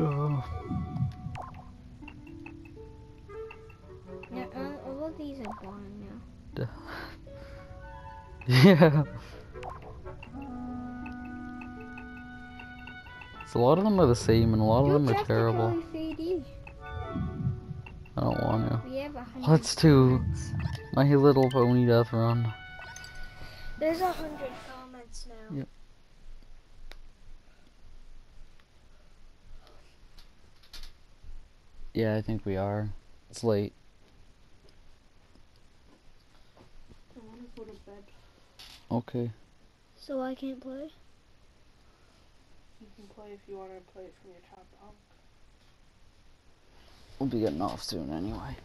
Oh. Yeah, uh, all of these are gone now. Yeah. So a lot of them are the same and a lot of them are terrible. Drastically 3D. I don't want to. We have a hundred. Let's do. My Little Pony Death Run. There's a hundred comments now. Yep. Yeah, I think we are. It's late. I want to go to bed. Okay. So I can't play. You can play if you want to play it from your top bunk. We'll be getting off soon anyway.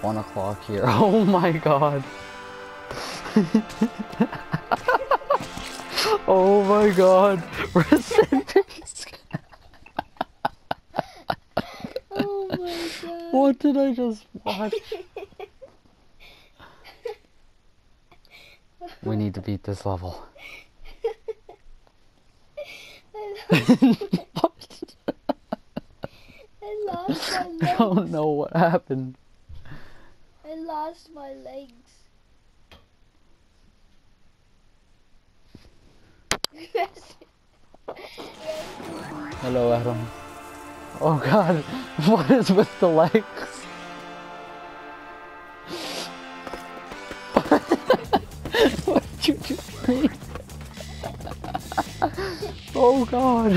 One o'clock here. Oh my god. oh my god. Rest in peace. Oh my god. What did I just watch? We need to beat this level. I lost, I lost my I legs. don't know what happened. I lost my legs. Hello, Adam. Oh god, what is with the legs? what did you just mean? Oh god.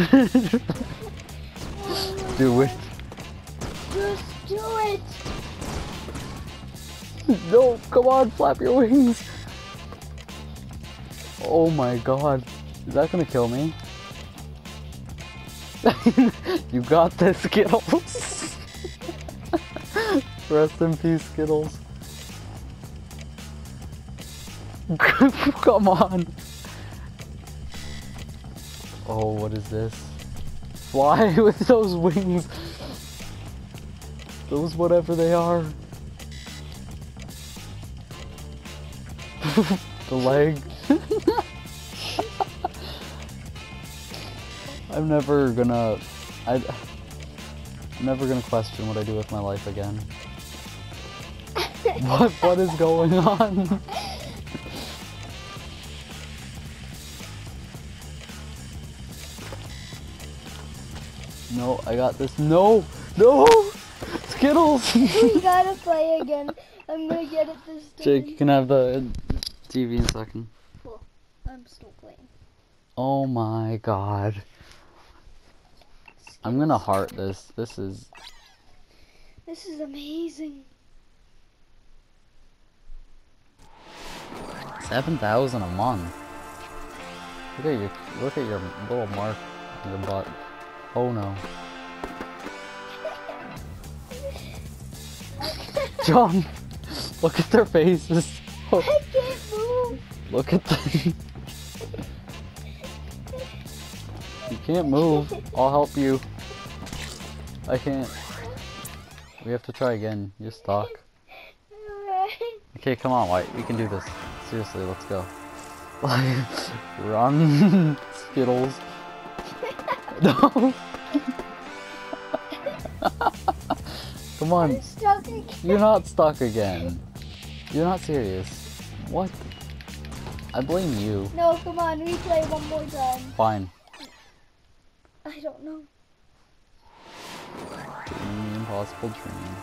Do it. Just do it. No, come on, flap your wings. Oh my god. Is that gonna kill me? you got this, Skittles. Rest in peace, Skittles. Come on. Oh, what is this? Fly with those wings. Those whatever they are. the leg. I'm never gonna. I. I'm never gonna question what I do with my life again. what What is going on? No, I got this. No, no, Skittles. we gotta play again. I'm gonna get it this time. Jake, you can have the TV in a second. I'm still playing. Oh my god. I'm gonna heart this. This is This is amazing. seven thousand a month. Look at your look at your little mark on your butt. Oh no. John, look at their faces. Oh, I can't move. look at them. You can't move. I'll help you. I can't. We have to try again. You're stuck. Okay, come on, White. We can do this. Seriously, let's go. Run, Skittles. No. come on. I'm stuck again. You're not stuck again. You're not serious. What? I blame you. No, come on, replay one more time. Fine. I don't know. Impossible dream.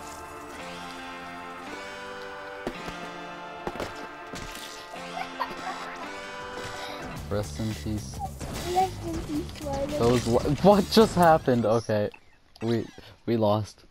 Rest in peace. Rest in peace. Those. What just happened? Okay, we we lost.